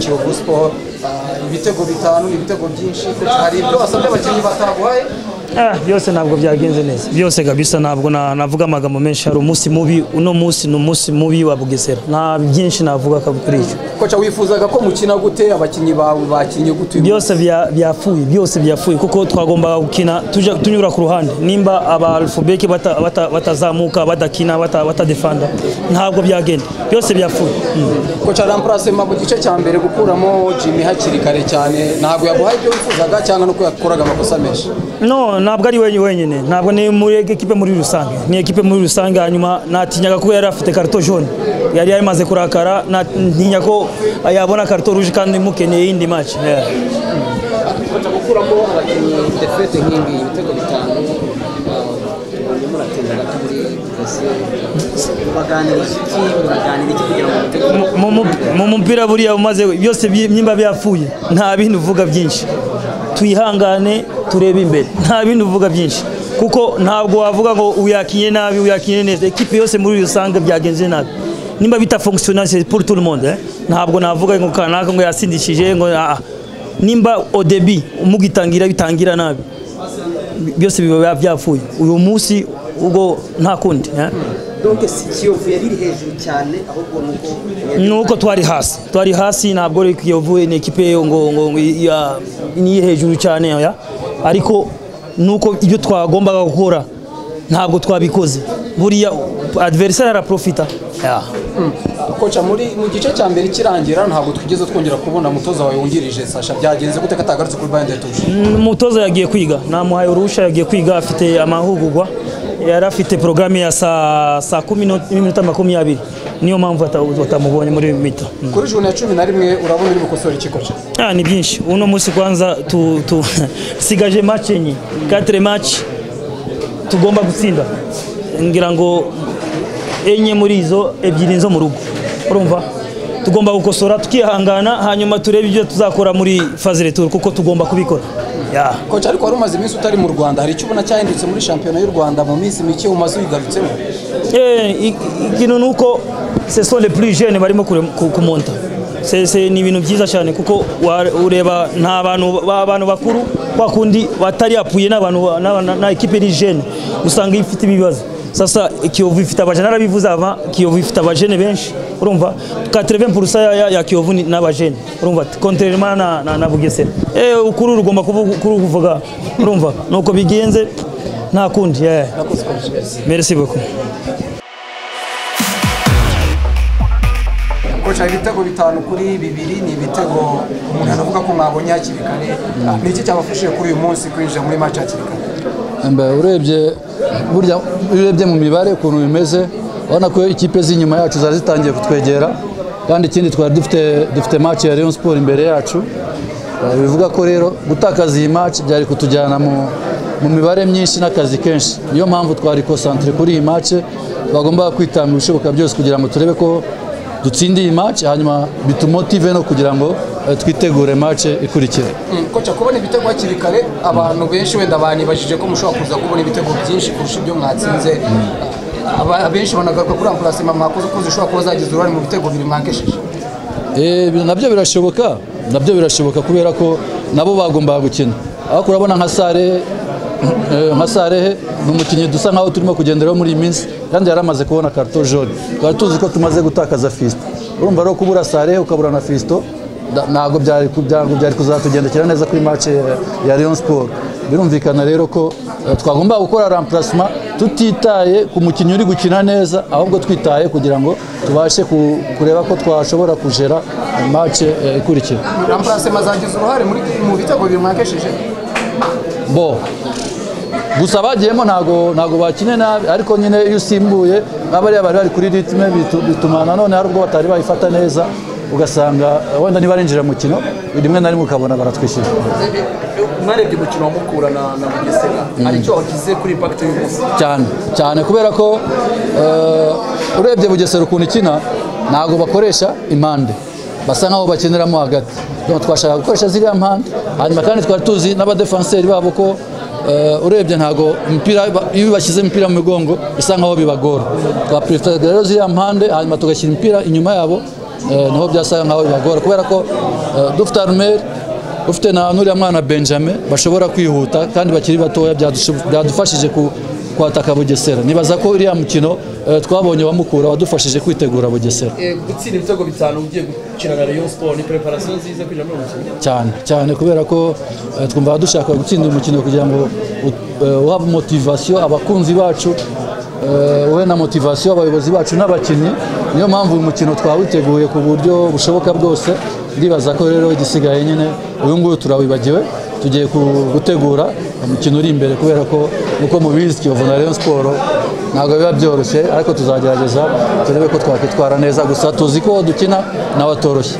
kiyovu siporo Ah, ibitego bitanu ni ibitego byinshi hari ibyo wasabye abakinnyi bataguhaye. Ah, byose ntabwo byagenze neza. Byose kabisa ntabwo na- navuga amagambo menshi. Hari umunsi mubi uno munsi ni umunsi mubi wa bugesera. Nta byinshi navuga kuri icyo koca wifuzaga ko mukina gute? Abakinnyi bawe bakinnye gute? Byose bya- byapfuye byose byapfuye kuko twagombaga gukina tunyura ku ruhande. Nimba aba alfabeki bata- bata- batazamuka badakina bata- batadefanda ntabwo byagenda. Byose byapfuye Mm. koca ramparasema mu gice cya mbere gukuramo jimmy hakiri kare cyane ntabwo yaguhaye ibyo wifuzaga cyangwa nuko yakoraga amakosa menshi? No ntabwo ari wenyine wenyine. Ntabwo ni muri ekipe muri rusange. Ni ekipe muri rusange hanyuma natinyaga ko yari afite karito jaune. Yari yamaze kurakara ntinya ko yabona karito ruje kandi mukeneye iyindi yeah. koca gukuramo Mu- mu- mu mupira buriya umaze byose nimba byapfuye nta bintu uvuga byinshi twihangane turebe imbere nta bintu uvuga byinshi kuko ntabwo wavuga ngo uyakinye nabi uyakinye neza ekipe yose muri rusange byagenze nabi nimba bita fonctionnel c'est pour tout le monde eh? ntabwo navuga ngo kanaka ngo yasindishije ngo ah, ah. nimba au début mugitangira bitangira nabi byose biba byapfuye uyu munsi ubwo nta kundi eh? nuko twari hasi twari hasi ntabwo kiyovu ni ekipe ngo ngo ni hejuru cyane ya ariko nuko ibyo twagombaga gukora ntabwo twabikoze. Buriya adversaire araprofita. Koca muri mu gice cya mbere kirangira ntabwo twigeze twongera kubona umutoza wawe wungirije sasha. Byagenze gute ko atagarutse kuri bayende tuje umutoza yagiye kwiga. Namuhaye uruhushya yagiye kwiga afite amahugurwa. Yari afite porogaramu ya saa kumi n'iminota makumyabiri. Niyo mpamvu ata- batamubonye muri mito. Mm. kuri juni ya cumi na rimwe urabona uri bukosora iki koca Ah, ni byinshi. Uno munsi kwanza tu, tu, sigaje match enye. Quatre match tugomba gutsinda ngira ngo enye muri izo ebyiri zo mu rugo urumva tugomba gukosora tukihangana hanyuma turebe ibyo tuzakora muri retour kuko tugomba kubikora koca ariko wari umaze iminsi utari mu rwanda hari icyo ubona cyahindutse muri shampiyona y'u rwanda mu minsi mike umaze uyigarutsemo Eh, ikintu ni uko les plus jeunes barimo kumonta Se- se- ni ibintu byiza cyane kuko ureba nta bantu ba- abantu bakuru kwa kundi batari apuye n'abantu ba- na- ekipe iri jeune usanga ifite ibibazo sasa kiyovu ifite abajene narabivuze ava kiyovu ifite abajene benshi. Urumva? 80% ya, ya, ya kiyovu ni n'abajene. Urumva? Contrairement na, na, na bugesera. Eh ukuri rugomba kuvuga. Urumva? Nuko bigenze nta kundi. Yeah. merci beaucoup. Koca ibitego bitanu kuri bibiri ni ibitego umuntu anavuga ko mwabonye hakiri kare. Ni iki cyabafashije kuri uyu munsi kwinjira muri match hakiri kare? Urebye burya urebye mu mibare ukuntu bimeze urabona ko ikipe z'inyuma yacu zari zitangiye kutwegera kandi ikindi twari dufite dufite match ya Rayon Sport imbere yacu. Eh, bivuga ko rero gutakaza iyi match byari kutujyana mu, mu mibare myinshi n'akazi kenshi. Niyo mpamvu twari concentré kuri iyi match bagombaga kwitanga ibishoboka byose kugira ngo turebe ko dutsinda iyi match hanyuma bitumotive no kugira ngo eh, twitegure match ikurikira Mm, koca kubona ibitego hakiri kare abantu benshi wenda banibajije ko mushobora kuza kubona ibitego byinshi kurusha ibyo mwatsinze. Aba- abenshi banagaruka kuri ampulasema mwakoze ko zishobora kuba zagize uruhare mu bitego biri mwakesheje Eh, na byo birashoboka. Nabyo birashoboka kubera ko nabo bagombaga gukina. Ariko urabona nka sare nka sarehe ni umukinnyi dusa nkaho turimo kugenderaho muri iyi minsi kandi yari amaze kubona karito jaune. Twari tuzi ko tumaze gutakaza fisito urumva rero kubura sarehe ukabura na fisito ntabwo byari kuzatugendekera neza kuri match ya- Rayon Sport. Birumvikana rero ko eh, twagomba gukora remplacement. Tutitaye ku mukinnyi uri gukina neza ahubwo twitaye kugira ngo tubashe ku- kureba ko twashobora kugera match eh, ikurikira. Ampulasema zagize uruhare mu bitego biri mwakesheje bo. Gusa bagiyemo ntago ntago bakine nabi. Ariko nyine iyo usimbuye nk'abariya bari bari kuri ritme bitu- bituma nanone hari ubwo batari bayifata neza ugasanga wenda nibarinjira mu mukino rimwe na rimwe ukabona baratwishyura. Mwarebye umukino wa mukura na bugesera hari icyo wagize kuri impact y'umunsi cyane cyane. Kubera ko eh, urebye bugesera ukuntu ikina ntabwo bakoresha impande. Basa nkaho bakiniramo hagati. Twashaka gukoresha ziriya mpande. Hanyuma kandi twari tuzi n'abadefanseri babo ko urebye ntabwo iyo bashyize imipira mu migongo bisa nkaho bibagora twapreferaga rero ziriya mpande hanyuma tugashyira imipira inyuma yabo eh, ni ho byasaga nkaho bibagora kubera ko eh, dufite arumeri ufite na nuriya mwana benjamin bashobora kwihuta kandi bakiri batoya byadufashije ku kwataka bugesera. Nibaza ko uriya mukino eh, twabonye wamukura wadufashije kwitegura bugesera. Eh, gutsinda ibitego bitanu ugiye gukina na Rayon Sport ni preparation nziza kugira mukino? Cyane cyane kubera ko eh, twumva dushaka gutsinda umukino kugira ngo uha motivasiyo abakunzi bacu uhe na motivasiyo abayobozi bacu n'abakinnyi. Niyo mpamvu uyu mukino twawiteguye ku buryo bushoboka bwose. Ndibaza ko rero igisigaye nyine uyu nguyu turawibagiwe. Tugiye gutegura umukino uri imbere kubera ko uko mubizi Kiyovu na Rayon Sport ntabwo biba byoroshye ariko tuzagerageza turebe ko twakwitwara neza gusa tuzi ko dukina nawe atoroshye